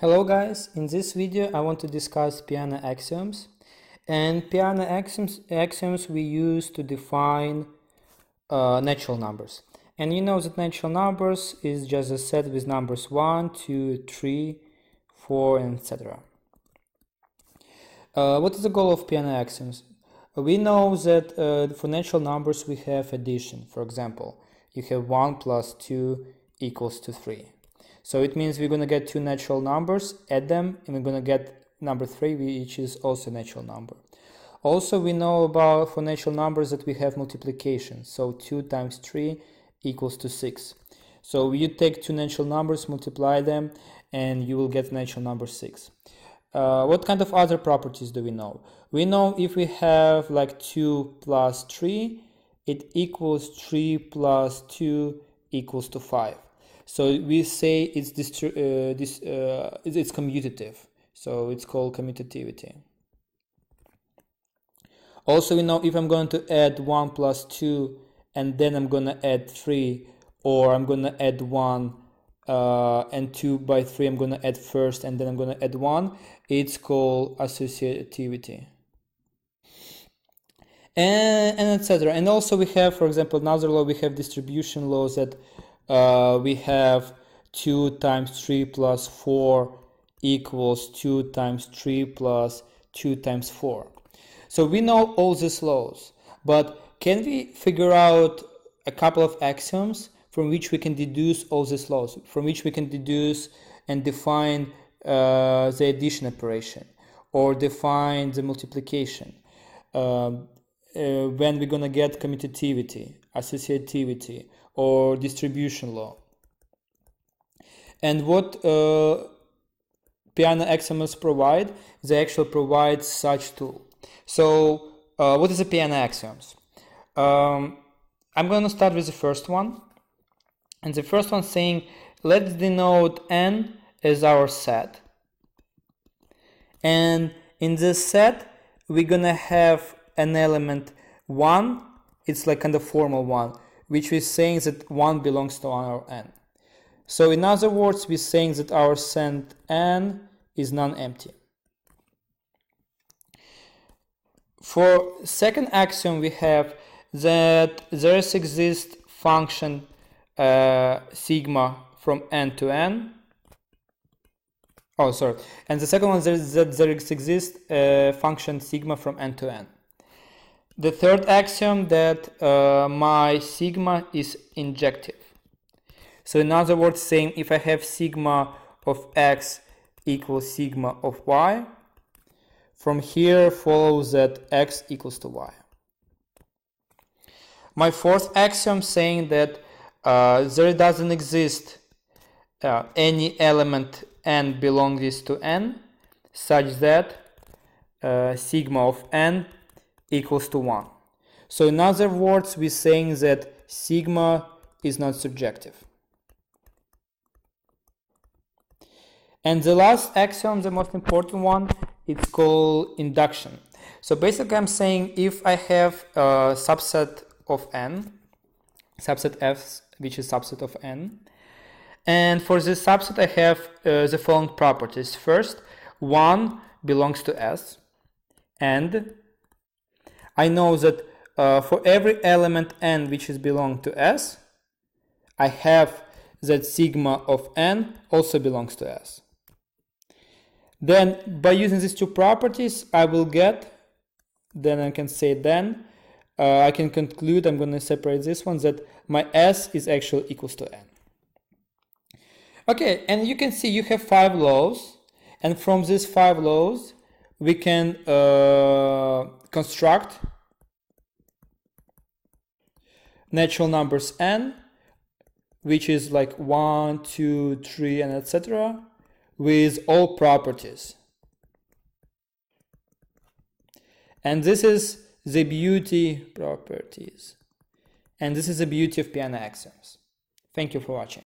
Hello guys, in this video I want to discuss Peano axioms. And Peano axioms, axioms we use to define uh, natural numbers. And you know that natural numbers is just a set with numbers 1, 2, 3, 4 etc. Uh, what is the goal of Peano axioms? We know that uh, for natural numbers we have addition. For example you have 1 plus 2 equals to 3 so it means we're going to get two natural numbers, add them, and we're going to get number 3, which is also a natural number. Also, we know about for natural numbers that we have multiplication. So 2 times 3 equals to 6. So you take two natural numbers, multiply them, and you will get natural number 6. Uh, what kind of other properties do we know? We know if we have like 2 plus 3, it equals 3 plus 2 equals to 5. So we say it's uh, this uh, it's commutative. So it's called commutativity. Also, we know if I'm going to add 1 plus 2 and then I'm going to add 3 or I'm going to add 1 uh, and 2 by 3 I'm going to add first and then I'm going to add 1 it's called associativity and, and etc and also we have for example another law we have distribution laws that uh, we have 2 times 3 plus 4 equals 2 times 3 plus 2 times 4. So we know all these laws, but can we figure out a couple of axioms from which we can deduce all these laws, from which we can deduce and define uh, the addition operation or define the multiplication? Um, uh, when we're to get commutativity, associativity, or distribution law. And what uh, Peano axioms provide, they actually provide such tool. So uh, what is the Peano axioms? Um, I'm to start with the first one. And the first one saying, let's denote n as our set. And in this set, we're to have an element 1, it's like kind of formal one, which is saying that 1 belongs to our n. So in other words, we're saying that our set n is non-empty. For second axiom, we have that there exists function uh, sigma from n to n. Oh, sorry. And the second one is that there exists a function sigma from n to n. The third axiom that uh, my sigma is injective. So in other words, saying if I have sigma of x equals sigma of y, from here follows that x equals to y. My fourth axiom saying that uh, there doesn't exist uh, any element n belongs to n such that uh, sigma of n equals to 1. So in other words, we're saying that sigma is not surjective. And the last axiom, the most important one, it's called induction. So basically I'm saying if I have a subset of n, subset f, which is subset of n, and for this subset I have uh, the following properties. First, 1 belongs to S, and I know that uh, for every element n which is belong to S, I have that sigma of n also belongs to S. Then by using these two properties, I will get, then I can say then, uh, I can conclude, I'm going to separate this one, that my S is actually equals to n. Okay, and you can see you have five laws, and from these five laws, we can uh, construct natural numbers n, which is like 1, 2, 3, and etc., with all properties. And this is the beauty properties. And this is the beauty of Peano axioms. Thank you for watching.